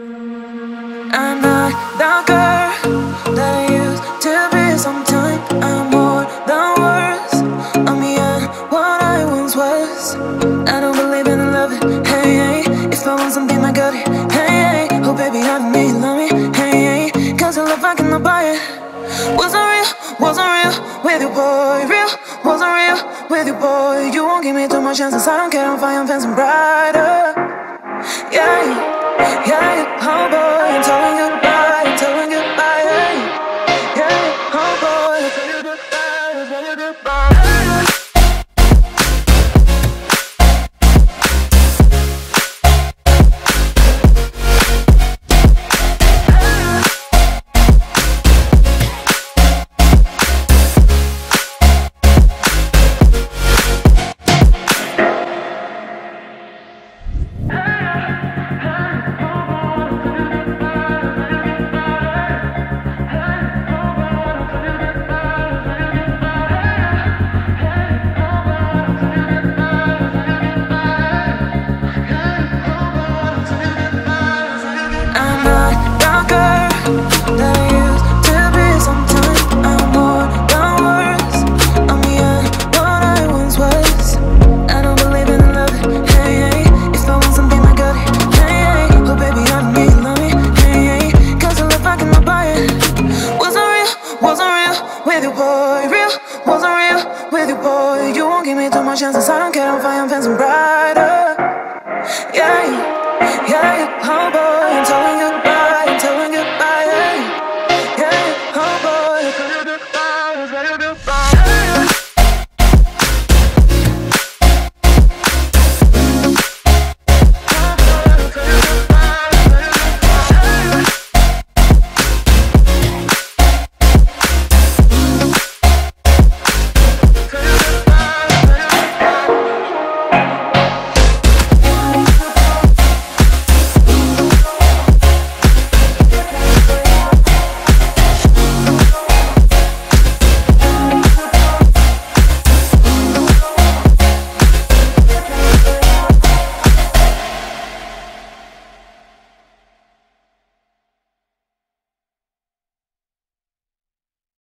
I'm not girl that used to be. Sometimes I'm more than words. I'm beyond what I once was. I don't believe in love. Hey. If I want something, I got it. Hey. Oh, baby, I don't need love me. Hey. Cause your love, I cannot buy it. Wasn't real, wasn't real with you, boy. Real, wasn't real with you, boy. You won't give me too much chances. I don't care brighter. I'm goodbye, I'm you goodbye, yeah, yeah, boy, I'm telling you goodbye, I'm telling you goodbye. With you, boy. Real, wasn't real with you, boy. You won't give me too much chances. I don't care if I am fancy brighter.